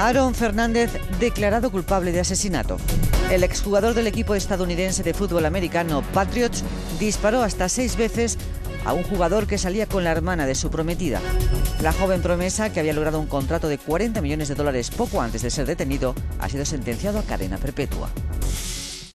Aaron Fernández declarado culpable de asesinato. El exjugador del equipo estadounidense de fútbol americano Patriots disparó hasta seis veces a un jugador que salía con la hermana de su prometida. La joven promesa, que había logrado un contrato de 40 millones de dólares poco antes de ser detenido, ha sido sentenciado a cadena perpetua.